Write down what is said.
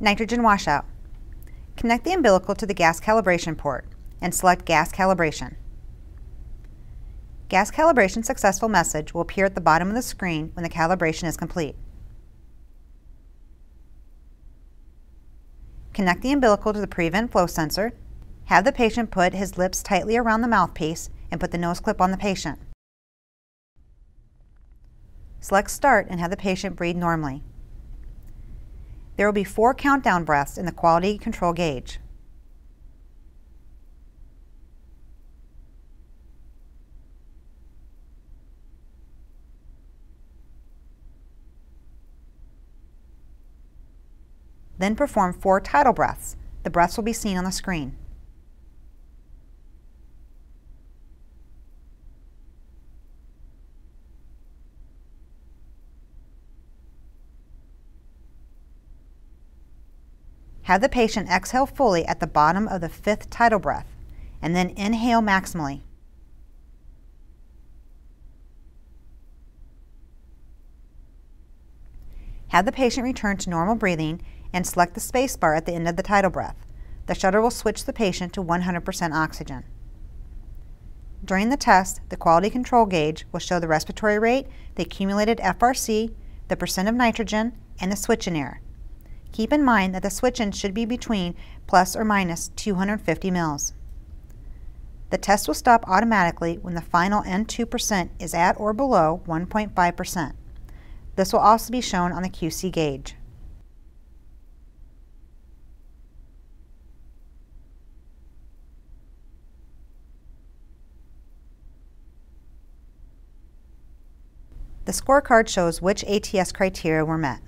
Nitrogen washout. Connect the umbilical to the gas calibration port and select Gas Calibration. Gas Calibration Successful message will appear at the bottom of the screen when the calibration is complete. Connect the umbilical to the prevent flow sensor. Have the patient put his lips tightly around the mouthpiece and put the nose clip on the patient. Select Start and have the patient breathe normally. There will be four countdown breaths in the quality control gauge. Then perform four tidal breaths. The breaths will be seen on the screen. Have the patient exhale fully at the bottom of the fifth tidal breath, and then inhale maximally. Have the patient return to normal breathing and select the spacebar at the end of the tidal breath. The shutter will switch the patient to 100% oxygen. During the test, the quality control gauge will show the respiratory rate, the accumulated FRC, the percent of nitrogen, and the switch-in air. Keep in mind that the switch-in should be between plus or minus 250 mils. The test will stop automatically when the final N2% is at or below 1.5%. This will also be shown on the QC gauge. The scorecard shows which ATS criteria were met.